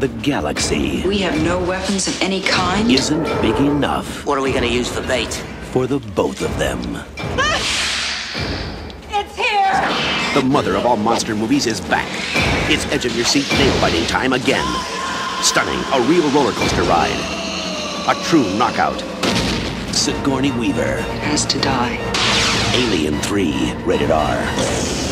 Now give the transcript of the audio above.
the galaxy We have no weapons of any kind. isn't big enough What are we gonna use for bait? for the both of them. Ah! It's here! The mother of all monster movies is back. It's edge of your seat nail biting time again. Stunning, a real roller coaster ride. A true knockout. Sigourney Weaver. Has to die. Alien 3, rated R.